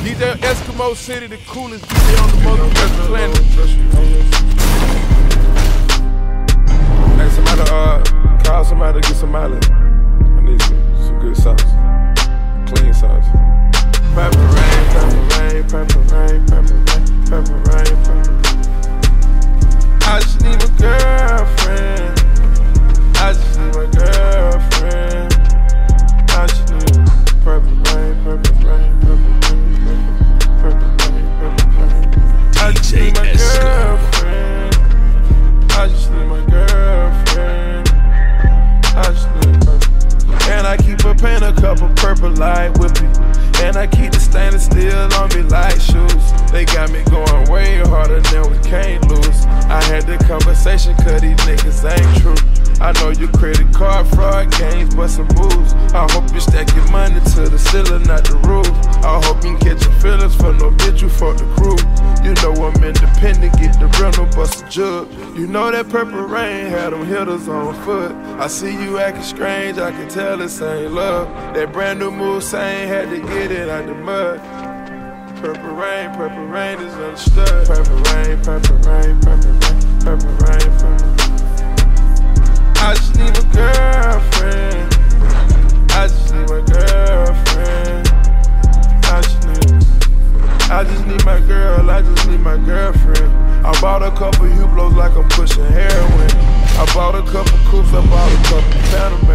DJ Eskimo City, the coolest DJ on the motherfucking planet. Hey, somebody, uh, call somebody to get some mileage. I need some, some good sauce. Clean sauce. Purple rain, purple rain, purple rain, purple rain, purple rain, a couple purple light with. And I keep the stainless steel on me like shoes. They got me going way harder than we can't lose. I had the conversation, cause these niggas ain't true. I know you credit card fraud games, but some moves. I hope you stack your money to the ceiling, not the roof. I hope bust a jug. You know that purple rain had them hitters on foot. I see you acting strange, I can tell this ain't love. That brand new move saying had to get it out the mud. Purple rain, purple rain is understood. Purple rain, purple rain, purple rain, purple rain, purple rain. I just need a girlfriend. I just need my girlfriend. I just need. I just need my girl. I just need my bought a couple Hublots like I'm pushing heroin. I bought a couple coupes. I bought a couple Panameras.